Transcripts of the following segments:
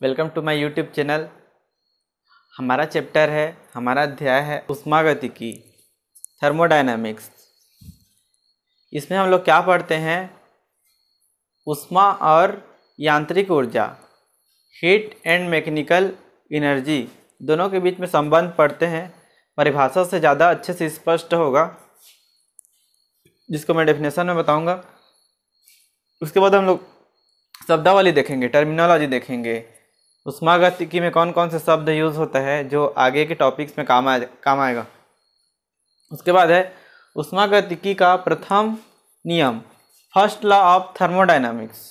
Welcome to my YouTube channel हमारा chapter है, हमारा अध्याय है उष्मागतिकी थर्मोडाइनमिक्स इसमें हम लोग क्या पढ़ते हैं? उष्मा और यांत्रिक ऊर्जा हीट एंड मैकेनिकल एनर्जी दोनों के बीच में संबंध पढ़ते हैं। परिभाषा से ज़्यादा अच्छे से स्पष्ट होगा, जिसको मैं डेफिनेशन में बताऊँगा। उसके बाद हम लोग शब्दावली देखेंगे टर्मिनोलॉजी देखेंगे। उष्मागतिकी में कौन कौन से शब्द यूज़ होता है जो आगे के टॉपिक्स में काम आ काम आएगा? उसके बाद है उष्मागतिकी का प्रथम नियम फ़र्स्ट लॉ ऑफ़ थर्मोडाइनामिक्स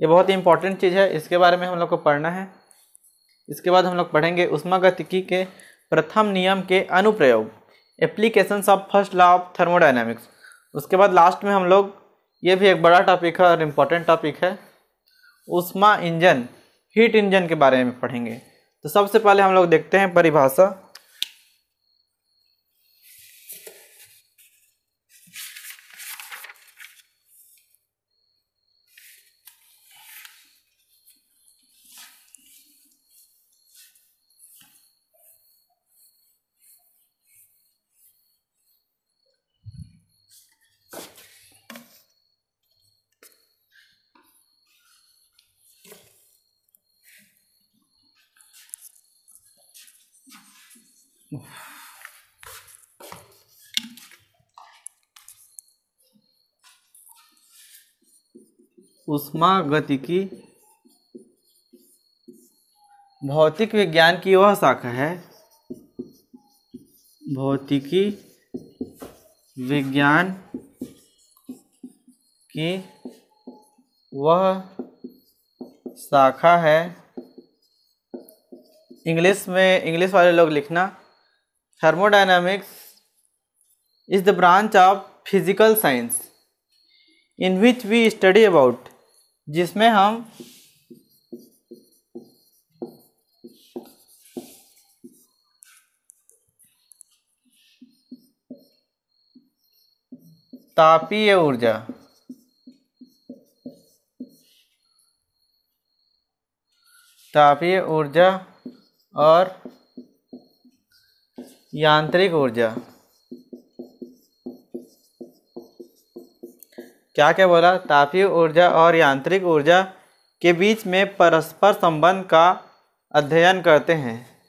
ये बहुत ही इंपॉर्टेंट चीज़ है, इसके बारे में हम लोग को पढ़ना है। इसके बाद हम लोग पढ़ेंगे उष्मागतिकी के प्रथम नियम के अनुप्रयोग applications of first law of thermodynamics उसके बाद लास्ट में हम लोग, ये भी एक बड़ा टॉपिक है और इम्पोर्टेंट टॉपिक है, उष्मा इंजन। हीट इंजन के बारे में पढ़ेंगे। तो सबसे पहले हम लोग देखते हैं परिभाषा उष्मागतिकी भौतिक विज्ञान की वह शाखा है। भौतिकी विज्ञान की वह शाखा है। इंग्लिश में, इंग्लिश वाले लोग लिखना thermodynamics is the branch of physical science in which we study about जिसमें हम तापीय ऊर्जा तापीय ऊर्जा और यांत्रिक ऊर्जा। क्या क्या बोला? तापीय ऊर्जा और यांत्रिक ऊर्जा के बीच में परस्पर संबंध का अध्ययन करते हैं।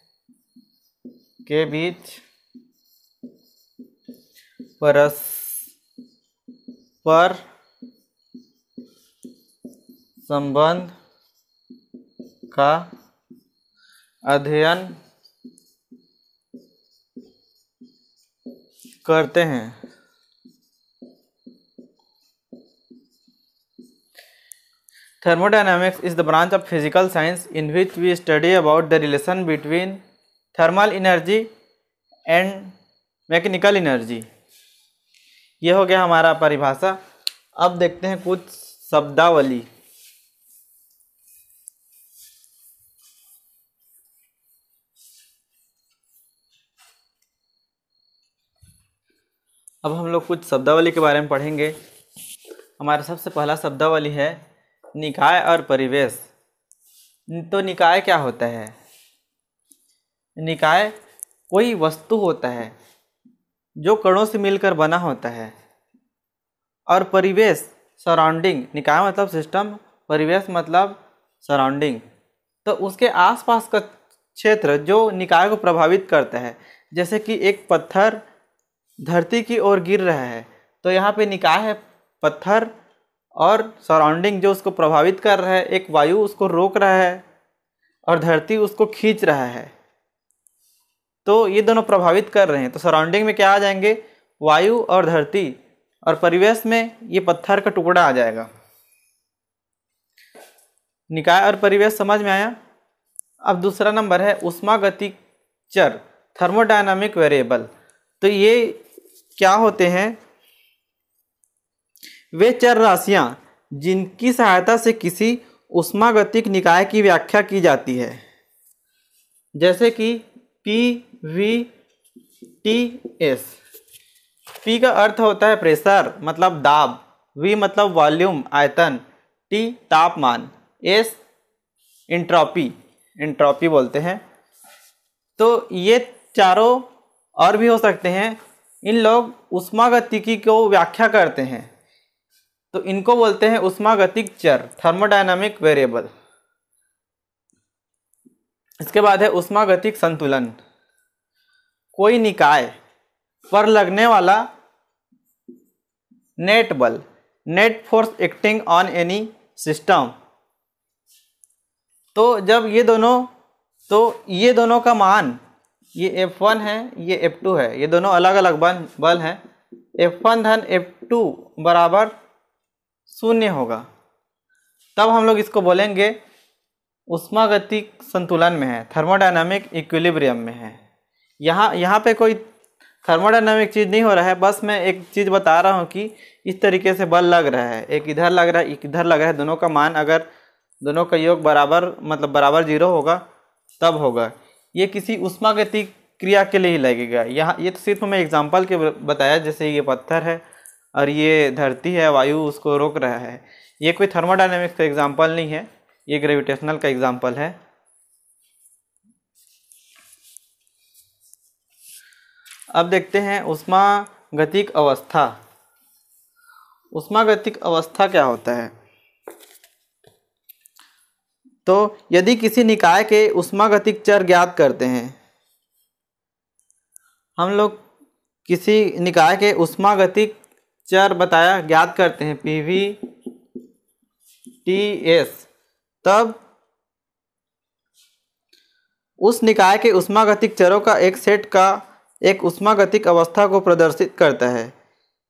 के बीच परस्पर संबंध का अध्ययन करते हैं। Thermodynamics is the branch of physical science in which we study about the relation between thermal energy and mechanical energy ये हो गया हमारा परिभाषा। अब देखते हैं कुछ शब्दावली। अब हम लोग कुछ शब्दावली के बारे में पढ़ेंगे। हमारा सबसे पहला शब्दावली है, निकाय और परिवेश। तो निकाय क्या होता है? निकाय कोई वस्तु होता है, जो कणों से मिलकर बना होता है। और परिवेश सराउंडिंग निकाय मतलब सिस्टम परिवेश मतलब सराउंडिंग तो उसके आसपास का क्षेत्र जो निकाय को प्रभावित करता है, जैसे कि एक पत्थर धरती की ओर गिर रहा है। तो यहाँ पे निकाय है, पत्थर और सराउंडिंग जो उसको प्रभावित कर रहा है, एक वायु उसको रोक रहा है और धरती उसको खींच रहा है। तो ये दोनों प्रभावित कर रहे हैं। तो सराउंडिंग में क्या आ जाएँगे? वायु और धरती और परिवेश में ये पत्थर का टुकड़ा आ जाएगा। निकाय और परिवेश समझ में आया? अब दूसरा नंबर है उष्मागतिक चर थर्मोडायनामिक वेरिएबल तो ये क्या होते हैं? वे चर राशियाँ, जिनकी सहायता से किसी उष्मागतिक निकाय की व्याख्या की जाती है। जैसे कि P V T S P का अर्थ होता है प्रेशर मतलब दाब। वी मतलब वॉल्यूम, आयतन। टी तापमान। एस इंट्रॉपी इंट्रॉपी बोलते हैं। तो ये चारों और भी हो सकते हैं। इन लोग उष्मागतिकी को व्याख्या करते हैं। तो इनको बोलते हैं उष्मागतिक चर थर्मोडायनामिक वेरिएबल इसके बाद है उष्मागतिक संतुलन। कोई निकाय पर लगने वाला नेट बल, net force acting on any system. तो जब ये दोनों तो ये दोनों का मान ये F1 है, ये F2 है, ये दोनों अलग अलग बल बल हैं F1 धन F2 बराबर शून्य होगा। तब हम लोग इसको बोलेंगे उष्मागतिक संतुलन में है, थर्मोडायनामिक इक्विलिब्रियम में है। यहाँ यहाँ पे कोई थर्मोडायनामिक चीज़ नहीं हो रहा है, बस मैं एक चीज़ बता रहा हूँ कि इस तरीके से बल लग रहा है। एक इधर लग रहा है, एक इधर लग रहा है, दोनों का मान अगर, दोनों का योग बराबर मतलब बराबर ज़ीरो होगा, तब होगा। ये किसी उष्मागतिक क्रिया के लिए ही लगेगा। यहाँ, ये तो सिर्फ़ मैं एग्ज़ाम्पल के बताया, जैसे ये पत्थर है और ये धरती है, वायु उसको रोक रहा है। ये कोई थर्मोडाइनमिक्स का एग्ज़ाम्पल नहीं है, ये ग्रेविटेशनल का एग्ज़ाम्पल है। अब देखते हैं उष्मा गतिक अवस्था। उष्मागतिक अवस्था क्या होता है? तो यदि किसी निकाय के उष्मागतिक चर ज्ञात करते हैं, हम लोग किसी निकाय के उष्मागतिक चर बताया ज्ञात करते हैं पी वी टी एस तब उस निकाय के उष्मागतिक चरों का एक सेट का एक उष्मागतिक अवस्था को प्रदर्शित करता है।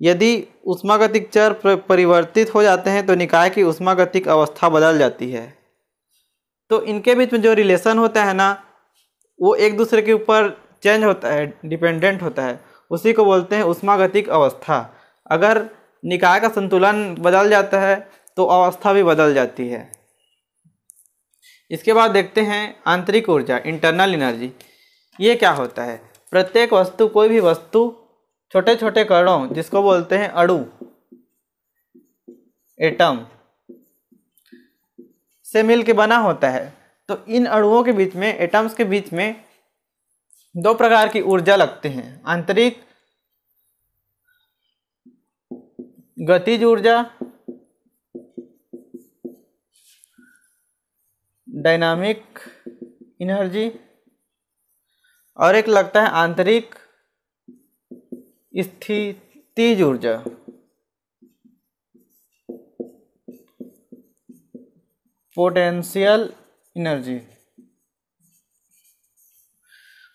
यदि उष्मागतिक चर परिवर्तित हो जाते हैं तो निकाय की उष्मागतिक अवस्था बदल जाती है। तो इनके बीच में जो रिलेशन होता है ना, वो एक दूसरे के ऊपर चेंज होता है डिपेंडेंट होता है। उसी को बोलते हैं उष्मागतिक अवस्था। अगर निकाय का संतुलन बदल जाता है तो अवस्था भी बदल जाती है। इसके बाद देखते हैं आंतरिक ऊर्जा इंटरनल एनर्जी ये क्या होता है? प्रत्येक वस्तु, कोई भी वस्तु छोटे छोटे कणों, जिसको बोलते हैं अणु एटम से मिल के बना होता है। तो इन अणुओं के बीच में, एटम्स के बीच में दो प्रकार की ऊर्जा लगते हैं। आंतरिक गतिज ऊर्जा, डायनामिक एनर्जी, और एक लगता है आंतरिक स्थितिज ऊर्जा। पोटेंशियल एनर्जी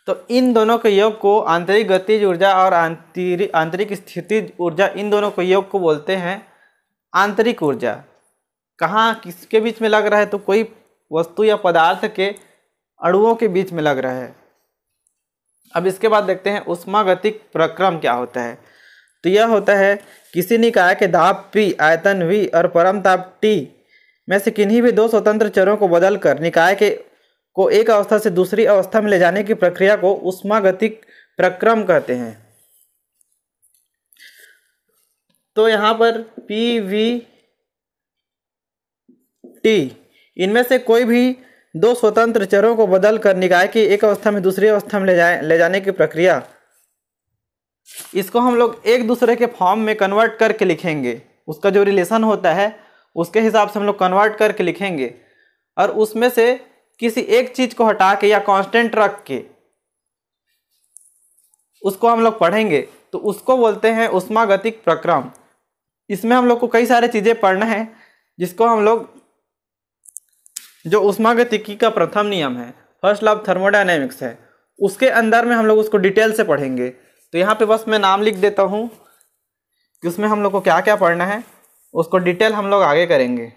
तो इन दोनों के योग को आंतरिक गतिज ऊर्जा और आंतरिक आंतरिक स्थितिज ऊर्जा, इन दोनों के योग को बोलते हैं आंतरिक ऊर्जा। कहाँ, किसके बीच में लग रहा है? तो कोई वस्तु या पदार्थ के अणुओं के बीच में लग रहा है। अब इसके बाद देखते हैं उष्मागतिक प्रक्रम क्या होता है। तो यह होता है, किसी निकाय के दाब पी आयतन वी और परम ताप टी में से किन्हीं भी दो स्वतंत्र चरों को बदलकर निकाय के, को एक अवस्था से दूसरी अवस्था में ले जाने की प्रक्रिया को उष्मागतिक प्रक्रम कहते हैं। तो यहाँ पर पी वी टी इनमें से कोई भी दो स्वतंत्र चरों को बदल कर निकाय की एक अवस्था में दूसरी अवस्था में ले जाए, ले जाने की प्रक्रिया, इसको हम लोग एक दूसरे के फॉर्म में कन्वर्ट करके लिखेंगे। उसका जो रिलेशन होता है उसके हिसाब से हम लोग कन्वर्ट करके लिखेंगे। और उसमें से किसी एक चीज़ को हटा के या कांस्टेंट रख के उसको हम लोग पढ़ेंगे तो उसको बोलते हैं उष्मागतिक प्रक्रम। इसमें हम लोग को कई सारे चीज़ें पढ़ना है, जिसको हम लोग जो उष्मागतिकी का प्रथम नियम है फ़र्स्ट लव थर्मोडाइनमिक्स है, उसके अंदर में हम लोग उसको डिटेल से पढ़ेंगे। तो यहाँ पे बस मैं नाम लिख देता हूँ कि उसमें हम लोग को क्या क्या पढ़ना है। उसको डिटेल हम लोग आगे करेंगे।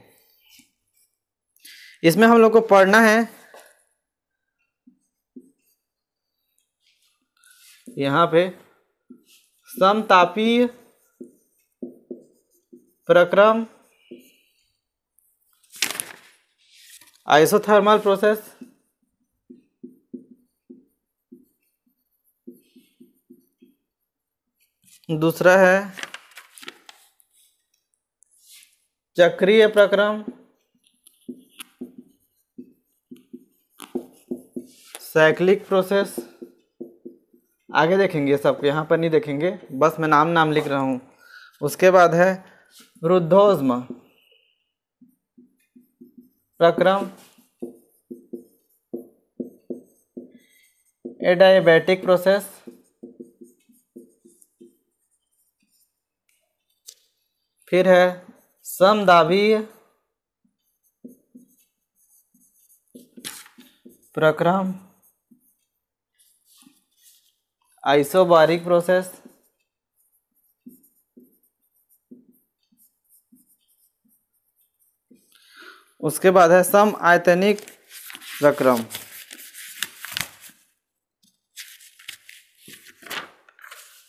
इसमें हम लोग को पढ़ना है। यहाँ पे समतापीय प्रक्रम आइसोथर्मल प्रोसेस दूसरा है चक्रीय प्रक्रम साइक्लिक प्रोसेस आगे देखेंगे सब, यहाँ पर नहीं देखेंगे, बस मैं नाम नाम लिख रहा हूँ। उसके बाद है रुद्धोज्म, प्रक्रम। एडायबेटिक प्रोसेस फिर है समदाबीय प्रक्रम आइसोबारिक प्रोसेस। उसके बाद है सम आयतनिक प्रक्रम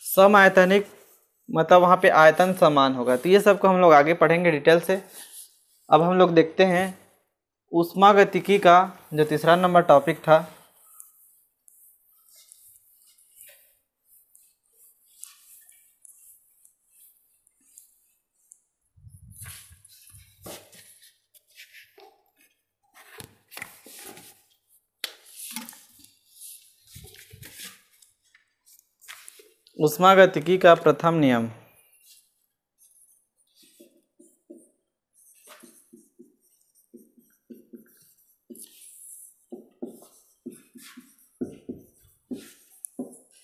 सम आयतनिक मतलब वहाँ पे आयतन समान होगा। तो ये सबको हम लोग आगे पढ़ेंगे डिटेल से। अब हम लोग देखते हैं उष्मा गतिकी का जो तीसरा नंबर टॉपिक था उष्मागतिकी का प्रथम नियम।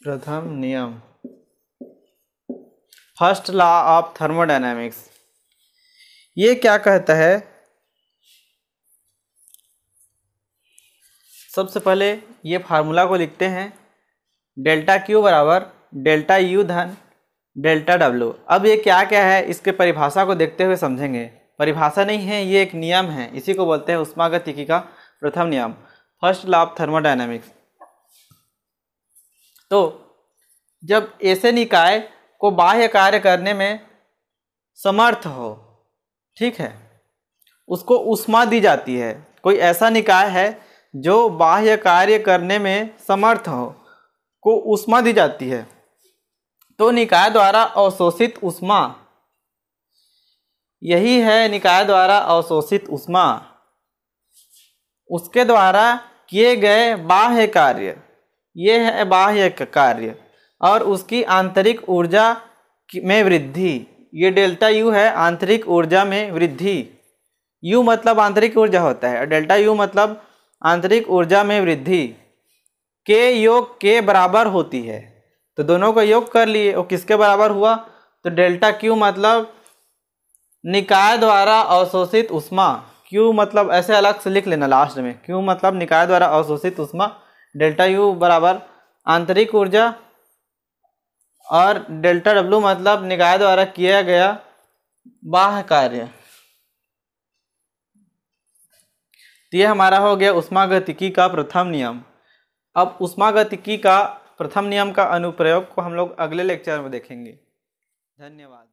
प्रथम नियम। First law of thermodynamics. ये क्या कहता है? सबसे पहले ये फार्मूला को लिखते हैं। डेल्टा क्यू बराबर डेल्टा यू धन, डेल्टा डब्लू। अब ये क्या क्या है, इसके परिभाषा को देखते हुए समझेंगे। परिभाषा नहीं है, ये एक नियम है। इसी को बोलते हैं उष्मागतिकी का प्रथम नियम। First law of thermodynamics. तो जब ऐसे निकाय को बाह्य कार्य करने में समर्थ हो, ठीक है, उसको उष्मा दी जाती है। कोई ऐसा निकाय है जो बाह्य कार्य करने में समर्थ हो, को उष्मा दी जाती है। तो निकाय द्वारा अवशोषित उष्मा। यही है निकाय द्वारा अवशोषित उष्मा। उसके द्वारा किए गए बाह्य कार्य। ये है बाह्य कार्य। और उसकी आंतरिक ऊर्जा में वृद्धि। ये डेल्टा यू है, आंतरिक ऊर्जा में वृद्धि। यू मतलब आंतरिक ऊर्जा होता है। डेल्टा यू मतलब आंतरिक ऊर्जा में वृद्धि। के योग के बराबर होती है। तो दोनों का योग कर लिए। और किसके बराबर हुआ? तो डेल्टा क्यू मतलब निकाय द्वारा अवशोषित उष्मा क्यू मतलब ऐसे अलग से लिख लेना लास्ट में। क्यू मतलब निकाय द्वारा अवशोषित उष्मा डेल्टा यू बराबर आंतरिक ऊर्जा। और डेल्टा डब्लू मतलब निकाय द्वारा किया गया बाह्य कार्य। तो हमारा हो गया उष्मागतिकी का प्रथम नियम। अब उष्मागतिकी का प्रथम नियम का अनुप्रयोग को हम लोग अगले लेक्चर में देखेंगे। धन्यवाद।